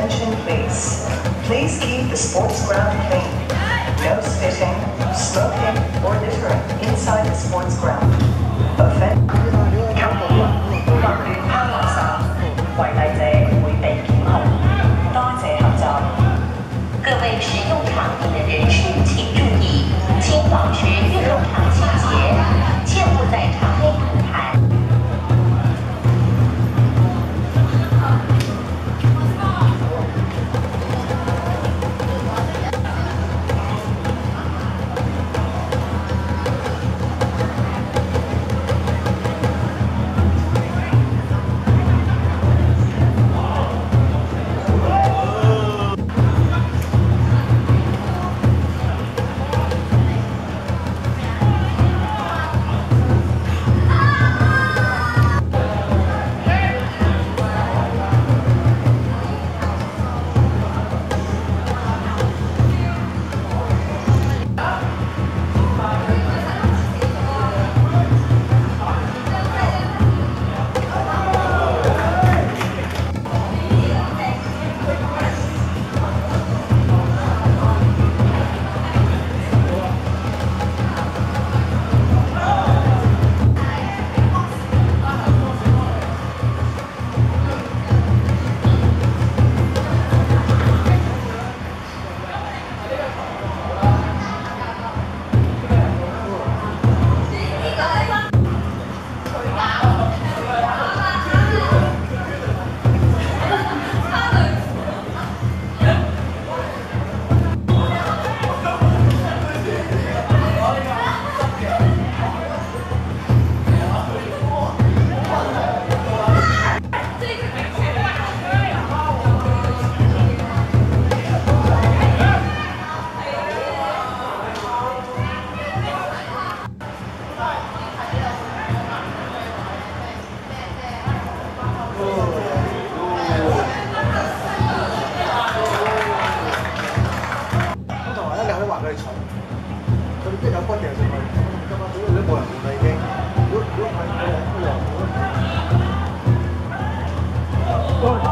attention please. Please keep the sports ground clean. No spitting, smoking, or littering inside the sports ground. Offend Yeah. 嚟，佢即係有骨嘅，上去。今日主要都冇人換啦，已經。如果如果係冇人換，我。